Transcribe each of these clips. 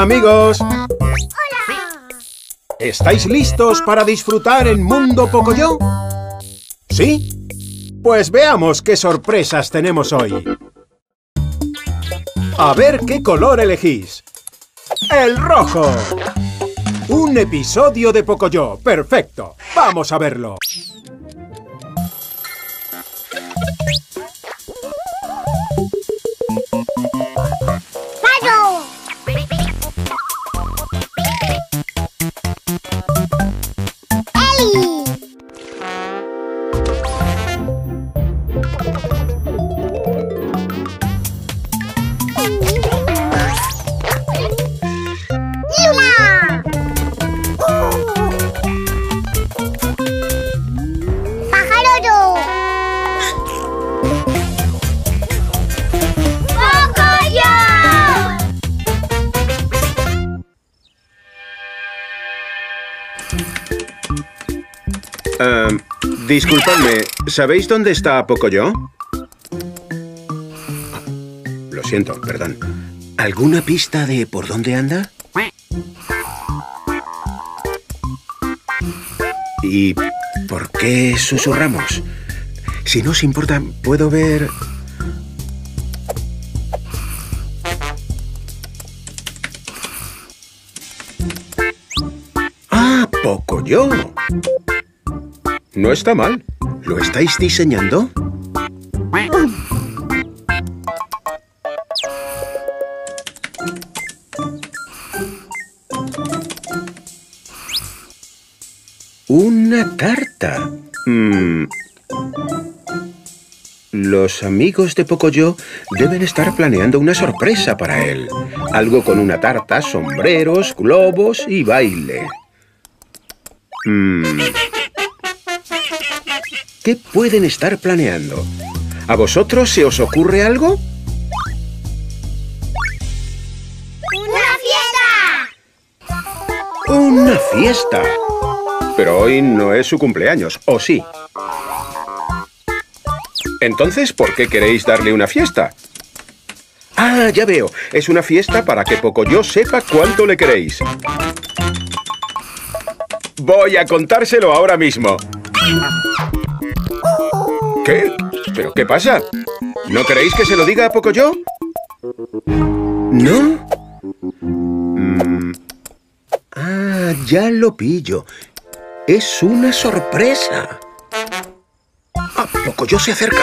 Hola, amigos. Hola. ¿Estáis listos para disfrutar en Mundo Pocoyo? ¿Sí? Pues veamos qué sorpresas tenemos hoy. A ver qué color elegís. ¡El rojo! Un episodio de Pocoyo. ¡Perfecto! ¡Vamos a verlo! Disculpadme, ¿sabéis dónde está Pocoyo? Lo siento, perdón. ¿Alguna pista de por dónde anda? ¿Y por qué susurramos? Si no os importa, puedo ver... Pocoyo! No está mal. ¿Lo estáis diseñando? Una carta. Mm. Los amigos de Pocoyo deben estar planeando una sorpresa para él. Algo con una tarta, sombreros, globos y baile. Mm. ¿Qué pueden estar planeando? ¿A vosotros se os ocurre algo? ¡Una fiesta! ¡Una fiesta! Pero hoy no es su cumpleaños, ¿o sí? Entonces, ¿por qué queréis darle una fiesta? Ah, ya veo. Es una fiesta para que Pocoyo sepa cuánto le queréis. Voy a contárselo ahora mismo. ¿Qué? ¿Pero qué pasa? ¿No queréis que se lo diga a Pocoyo? ¿No? Mm. Ah, ya lo pillo. Es una sorpresa. Ah, Pocoyo se acerca.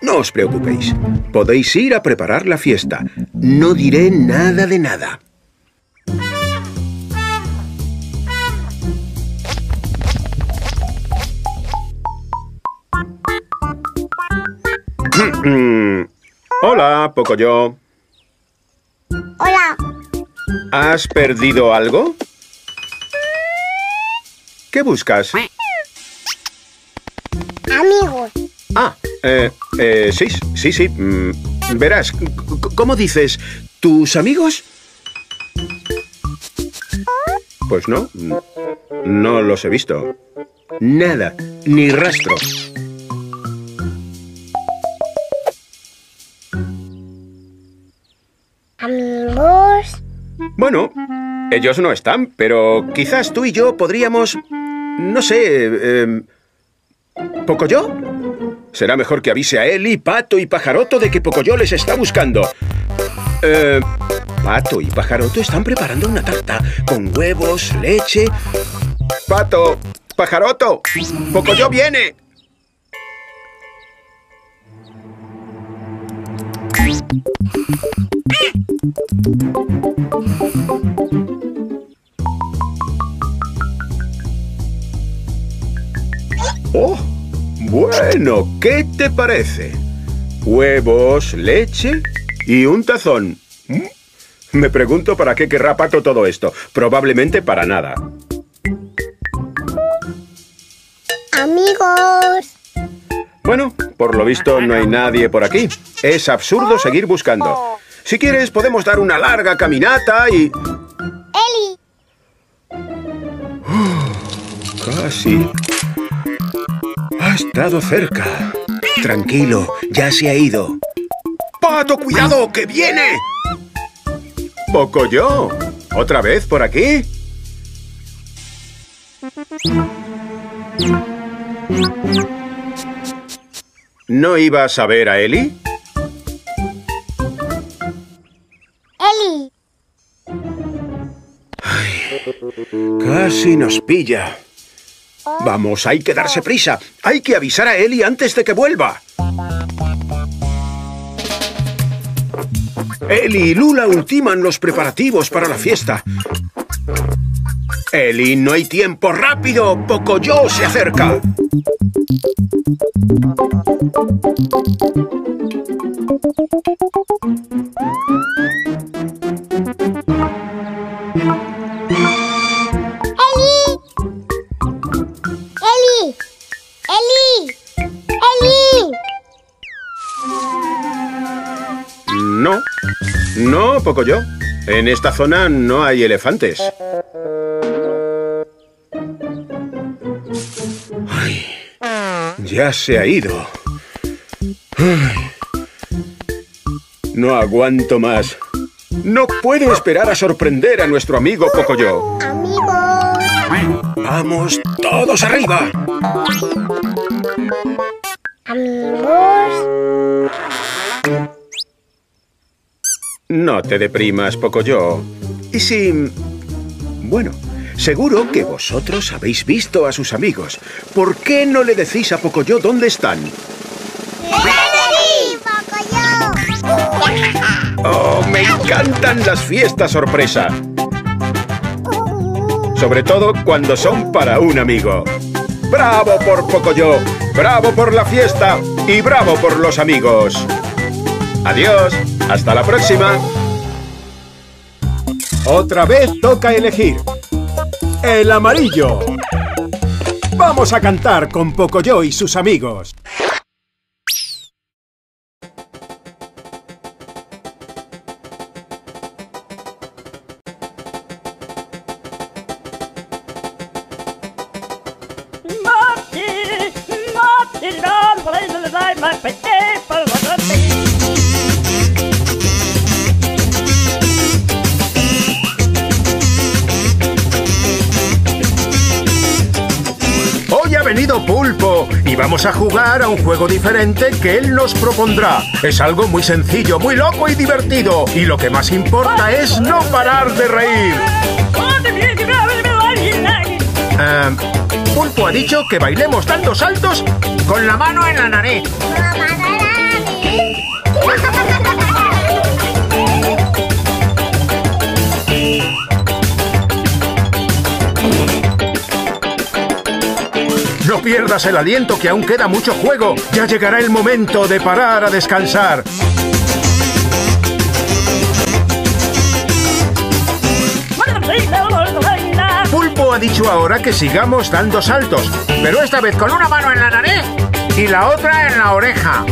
No os preocupéis. Podéis ir a preparar la fiesta. No diré nada de nada. Hola, Pocoyo. Hola. ¿Has perdido algo? ¿Qué buscas? Amigos. Ah, eh, eh, sí, sí, sí. Mm, verás, ¿cómo dices? ¿Tus amigos? Pues no, no los he visto. Nada, ni rastro. Bueno, ellos no están, pero quizás tú y yo podríamos... No sé... Eh, ¿Pocoyo? Será mejor que avise a Eli, Pato y Pajaroto de que Pocoyo les está buscando. Eh, Pato y Pajaroto están preparando una tarta con huevos, leche... Pato, Pajaroto, Pocoyo viene. ¡Oh! Bueno, ¿qué te parece? Huevos, leche y un tazón. ¿Mm? Me pregunto para qué querrá Pato todo esto. Probablemente para nada. Amigos. Bueno, por lo visto no hay nadie por aquí. Es absurdo seguir buscando. Si quieres, podemos dar una larga caminata y... ¡Eli! casi. Ha estado cerca. Tranquilo, ya se ha ido. ¡Pato, cuidado, que viene! Pocoyo, ¿otra vez por aquí? ¿No ibas a ver a Eli? Eli. Casi nos pilla. Vamos, hay que darse prisa. Hay que avisar a Eli antes de que vuelva. Eli y Lula ultiman los preparativos para la fiesta. Eli, no hay tiempo. ¡Rápido! Pocoyo se acerca. Eli. Eli. Eli. Eli. No. No, Pocoyo. En esta zona no hay elefantes. Ya se ha ido. No aguanto más. No puedo esperar a sorprender a nuestro amigo Pocoyo. Amigos. ¡Vamos todos arriba! Amigos. No te deprimas, Pocoyo. ¿Y si...? Bueno, seguro que vosotros habéis visto a sus amigos. ¿Por qué no le decís a Pocoyo dónde están? ¡Oh, me encantan las fiestas sorpresa! Sobre todo cuando son para un amigo. ¡Bravo por Pocoyo! ¡Bravo por la fiesta! ¡Y bravo por los amigos! ¡Adiós! ¡Hasta la próxima! Otra vez toca elegir. El amarillo. Vamos a cantar con Pocoyo y sus amigos. Venido Pulpo y vamos a jugar a un juego diferente que él nos propondrá. Es algo muy sencillo, muy loco y divertido. Y lo que más importa es no parar de reír. Ah, Pulpo ha dicho que bailemos dando saltos con la mano en la nariz. No pierdas el aliento que aún queda mucho juego. Ya llegará el momento de parar a descansar. Pulpo ha dicho ahora que sigamos dando saltos, pero esta vez con una mano en la nariz y la otra en la oreja.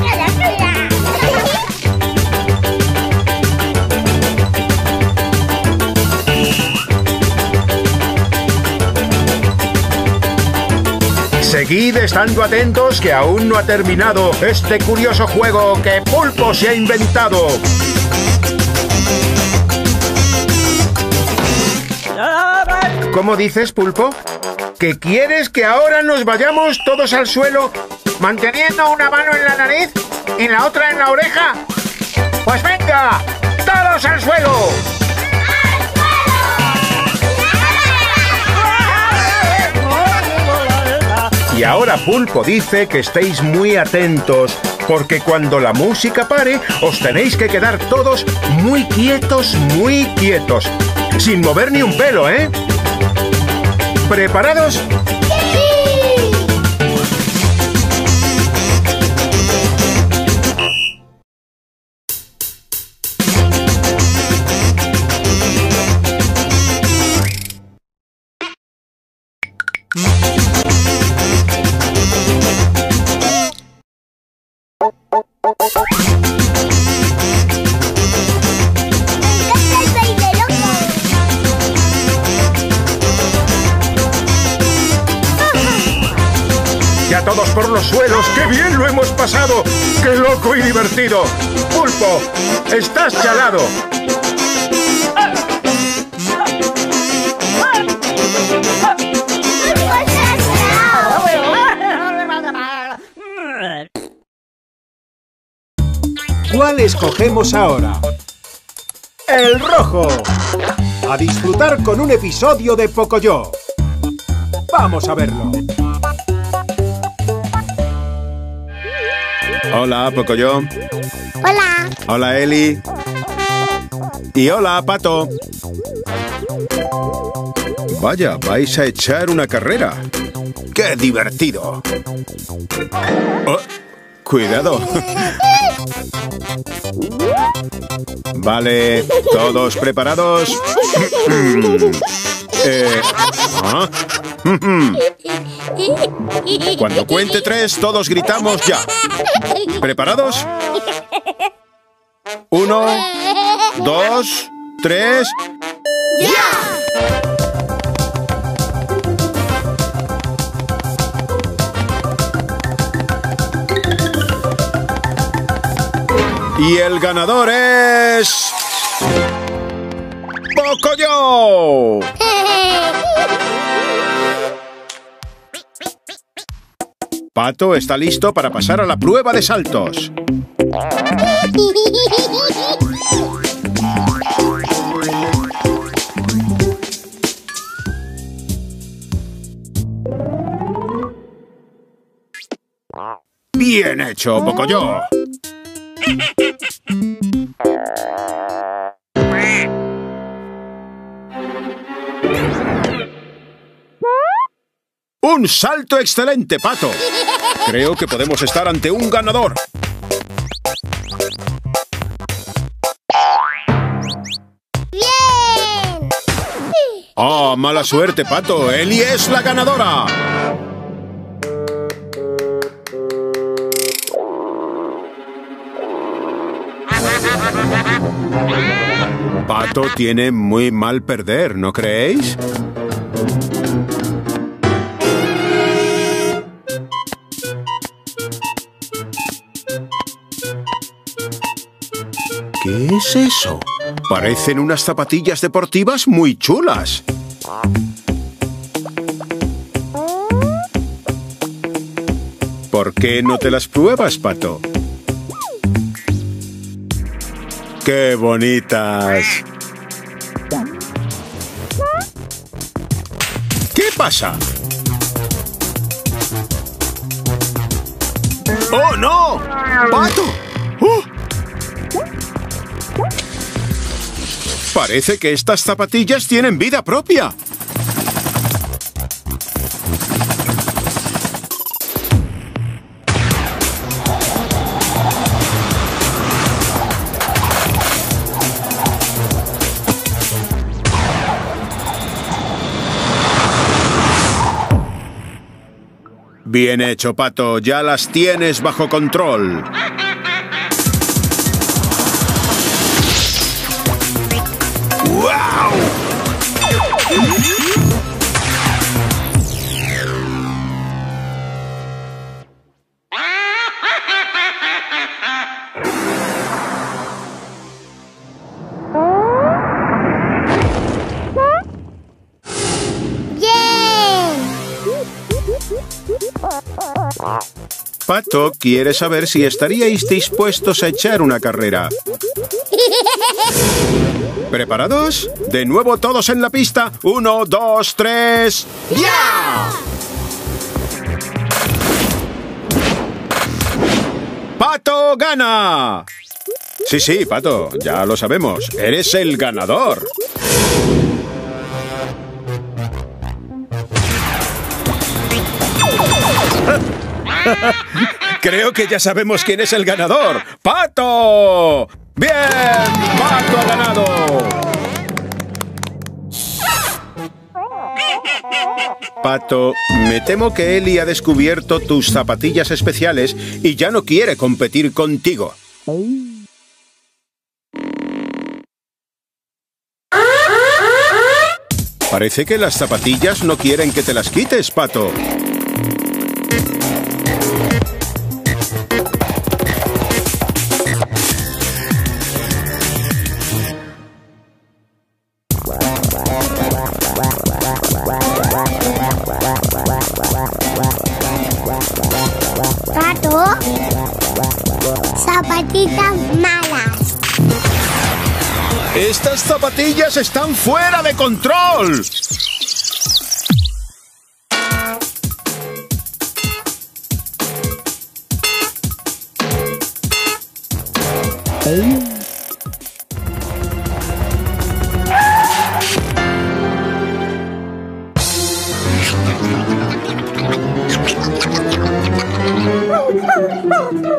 Seguid estando atentos que aún no ha terminado este curioso juego que Pulpo se ha inventado. ¿Cómo dices, Pulpo? ¿Que quieres que ahora nos vayamos todos al suelo manteniendo una mano en la nariz y la otra en la oreja? Pues venga, todos al suelo. Y ahora Pulpo dice que estéis muy atentos, porque cuando la música pare, os tenéis que quedar todos muy quietos, muy quietos, sin mover ni un pelo, ¿eh? ¿Preparados? Lo hemos pasado! ¡Qué loco y divertido! Pulpo, estás chalado. ¿Cuál escogemos ahora? ¡El rojo! A disfrutar con un episodio de Pocoyo. Vamos a verlo. Hola, Pocoyo. Hola. Hola, Eli. Y hola, Pato. Vaya, vais a echar una carrera. ¡Qué divertido! Oh, cuidado. Vale, ¿todos preparados? Eh, ¿ah? Cuando cuente tres, todos gritamos ya. ¿Preparados? Uno, dos, tres. Y el ganador es... ¡Pocoyo! Pato está listo para pasar a la prueba de saltos. Bien hecho, Pocoyo. Un salto excelente, Pato. Creo que podemos estar ante un ganador. ¡Bien! ¡Ah, mala suerte, Pato! ¡Eli es la ganadora! Pato tiene muy mal perder, ¿no creéis? ¿Qué es eso? Parecen unas zapatillas deportivas muy chulas. ¿Por qué no te las pruebas, Pato? ¡Qué bonitas! ¿Qué pasa? ¡Oh, no! ¡Pato! Parece que estas zapatillas tienen vida propia. Bien hecho, Pato. Ya las tienes bajo control. Pato quiere saber si estaríais dispuestos a echar una carrera. ¿Preparados? De nuevo todos en la pista. Uno, dos, tres. ¡Ya! ¡Pato gana! Sí, sí, Pato, ya lo sabemos. Eres el ganador. Creo que ya sabemos quién es el ganador. ¡Pato! ¡Bien! ¡Pato ha ganado! Pato, me temo que Eli ha descubierto tus zapatillas especiales y ya no quiere competir contigo. Parece que las zapatillas no quieren que te las quites, Pato. ¡Estas zapatillas están fuera de control!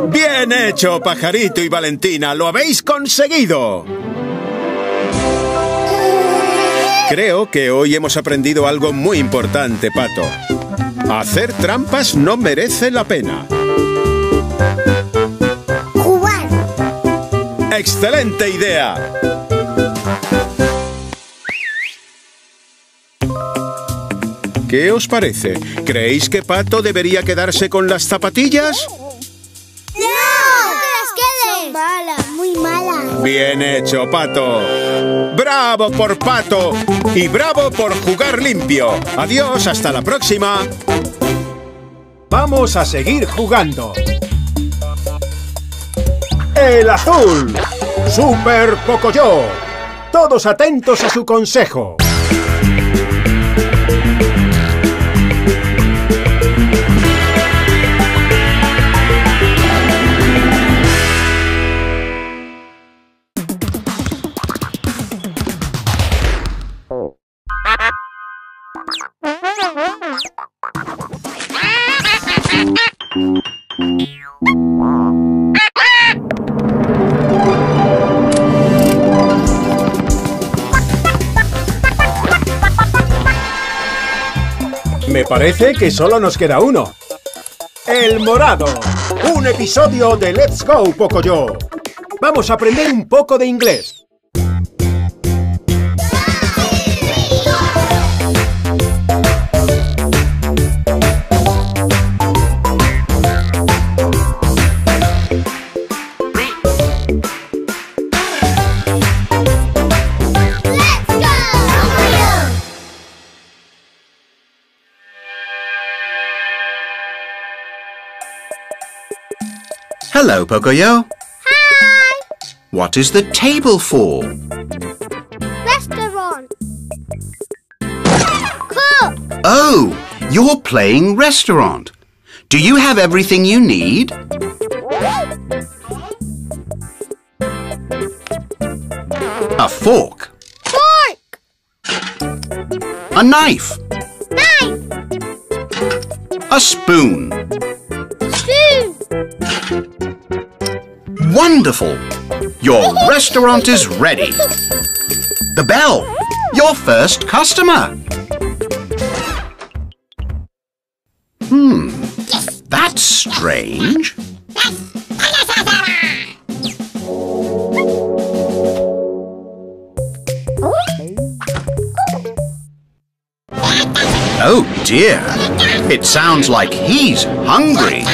Bien hecho, pajarito y Valentina, lo habéis conseguido. Creo que hoy hemos aprendido algo muy importante, Pato. Hacer trampas no merece la pena. Jugar. ¡Excelente idea! ¿Qué os parece? ¿Creéis que Pato debería quedarse con las zapatillas? Bien hecho, Pato. ¡Bravo por Pato! Y bravo por jugar limpio. Adiós, hasta la próxima. Vamos a seguir jugando. El azul. Super Pocoyo. Todos atentos a su consejo. Parece que solo nos queda uno. El morado. Un episodio de Let's Go Pocoyo. Vamos a aprender un poco de inglés. Hello, Pocoyo. Hi! What is the table for? Restaurant. Cook. Oh, you're playing restaurant. Do you have everything you need? A fork, Fork. a knife, Knife. a spoon. Wonderful! Your restaurant is ready. The bell, your first customer. Hmm, that's strange. Oh dear, it sounds like he's hungry.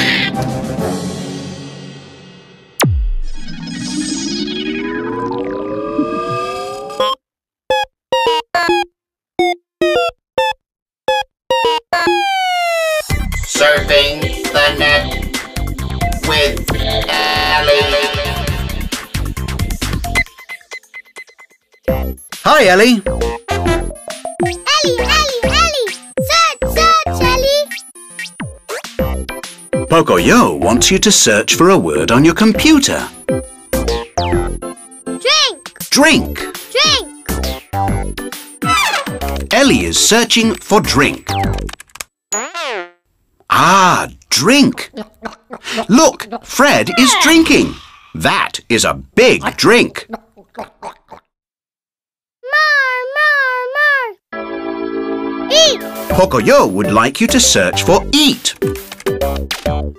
Hi, Ellie. Ellie, Ellie, Ellie. Search, search, Ellie. Pocoyo wants you to search for a word on your computer. Drink, Drink. drink. Ellie is searching for drink. Ah, drink. Look, Fred is drinking. That is a big drink. More, more, more. Eat. Pocoyo would like you to search for eat.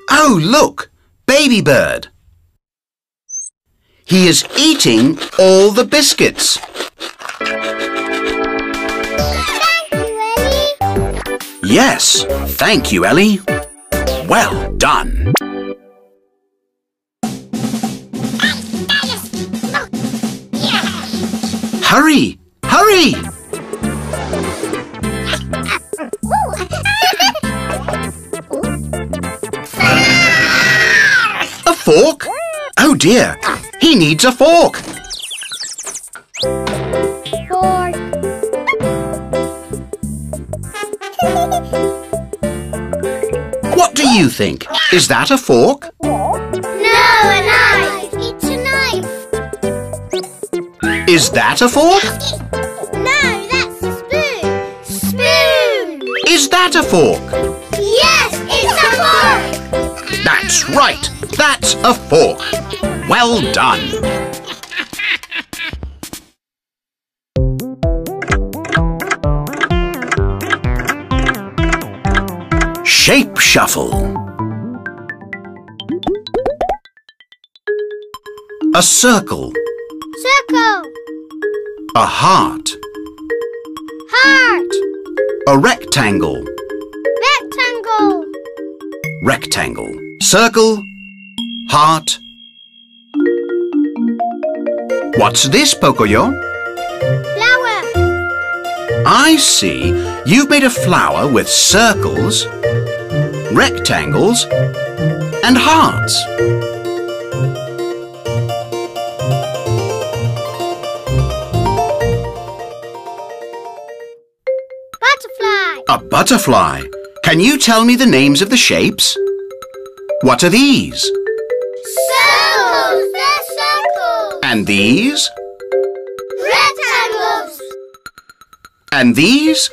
Oh, look, baby bird. He is eating all the biscuits. Thank you, Ellie. Yes, thank you, Ellie. Well done. Hurry, Hurry! a fork? Oh dear, he needs a fork. Fork. What do you think? Is that a fork? No, a knife. It's a knife. Is that a fork? That a fork? Yes, it's a fork. That's right. That's a fork. Well done. Shape shuffle. A circle. Circle. A heart. Heart. A rectangle. Rectangle. Rectangle. Circle. Heart. What's this, Pocoyo? Flower. I see. You've made a flower with circles, rectangles, and hearts. Butterfly. A butterfly. Can you tell me the names of the shapes? What are these? Circles. They're circles. And these? Rectangles. And these?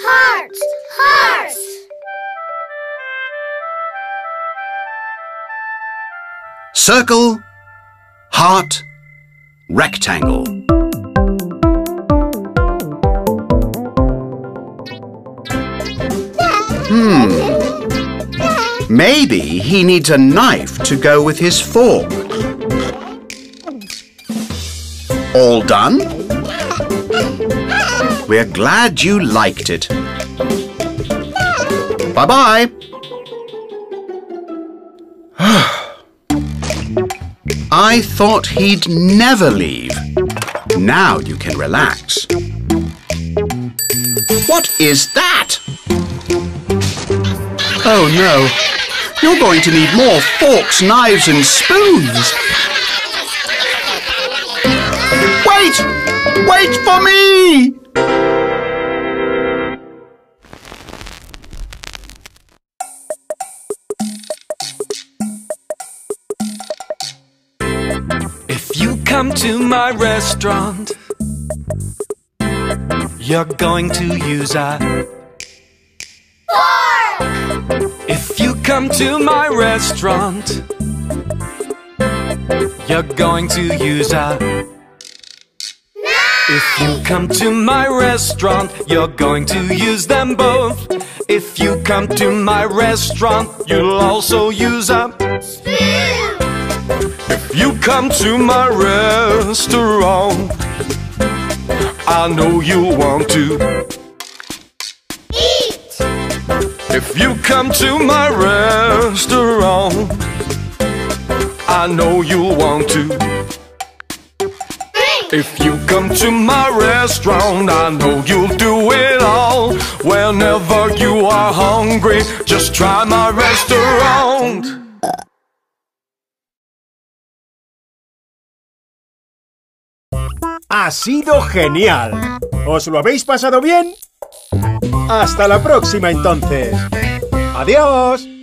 Hearts. Hearts. Circle, heart, rectangle. Hmm. Maybe he needs a knife to go with his fork. All done? We're glad you liked it. Bye-bye. I thought he'd never leave. Now you can relax. What is that? Oh no. You're going to need more forks, knives and spoons. Wait! Wait for me! If you come to my restaurant, you're going to use a. If you come to my restaurant, you're going to use a. If you come to my restaurant, you're going to use them both. If you come to my restaurant, you'll also use a. If you come to my restaurant, I know you want to. Eat. If you come to my restaurant, I know you'll want to. If you come to my restaurant, I know you'll do it all. Whenever you are hungry, just try my restaurant. Ha sido genial. ¿Os lo habéis pasado bien? Hasta la próxima entonces. Adiós.